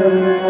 Amen.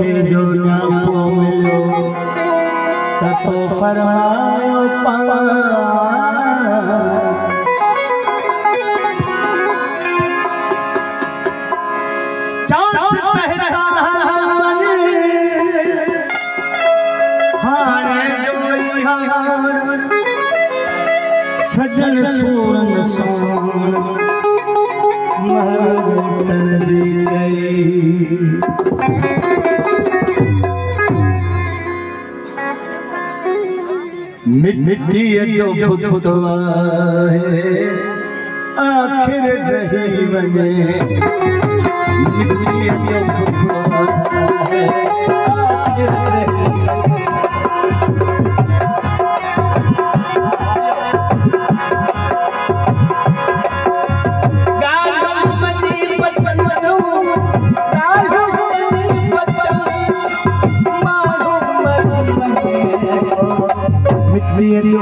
توکي جو نياپو ملو ته تو فرمايو پاڻ چانس سهرا من هاڻي جوئي هاڻ سجن سورن سون مهر جي مٽيءَ جو پتو آهي آخر رهي وڃي مٽيءَ جو پتو آهي آخر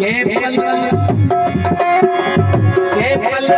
के पल के पल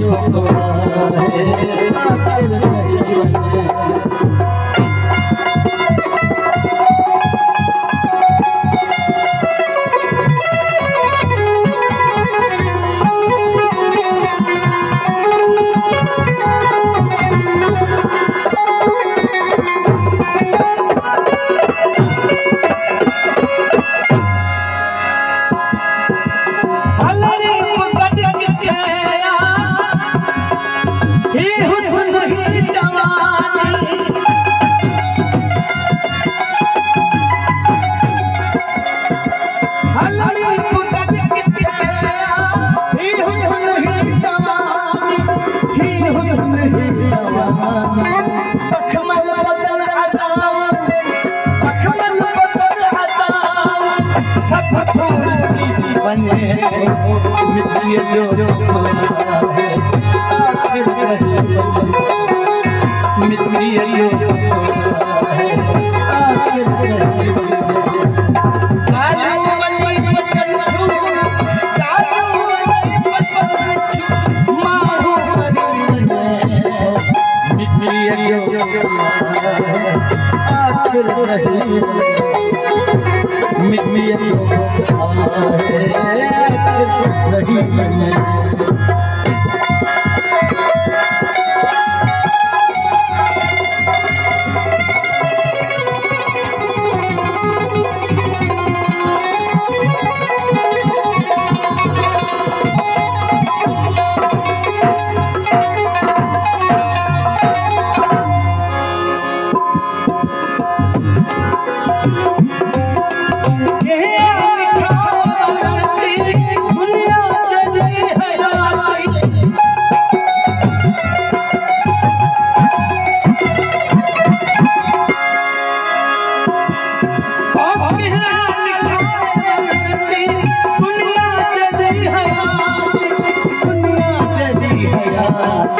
जो اوھو پيتي जो। رہے اوھو ميتري جو مانا ہے آکت Oh, دي هيا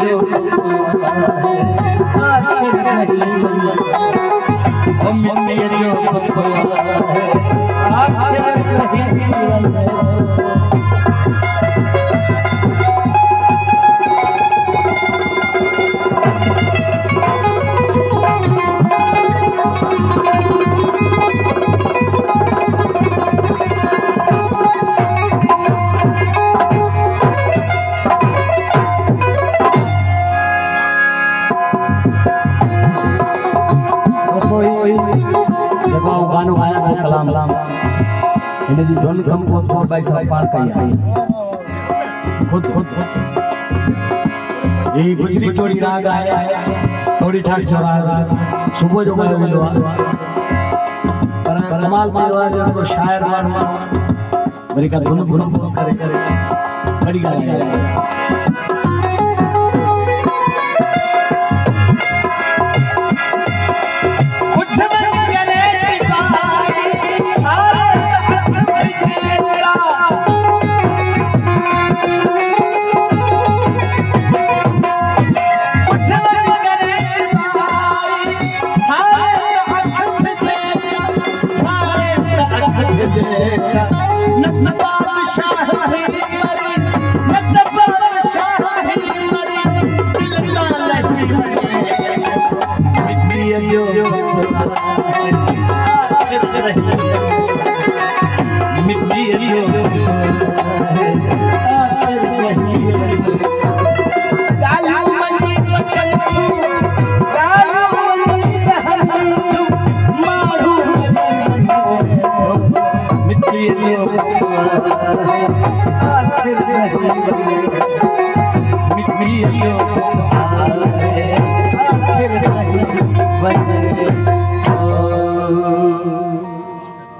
जो آ رہے ہیں آکھ رہی पंडित जी धुन खम को को बाई सब पार कहिया। खुद खुद खुद। ये गुजरी चोरी राग आया। थोड़ी ठाक छोरा राग सुबह जो मैं बोलो पर कमाल परिवार जो को शायर वार मार। मेरे का धुन धुन पोस करे करे। बड़ी गाली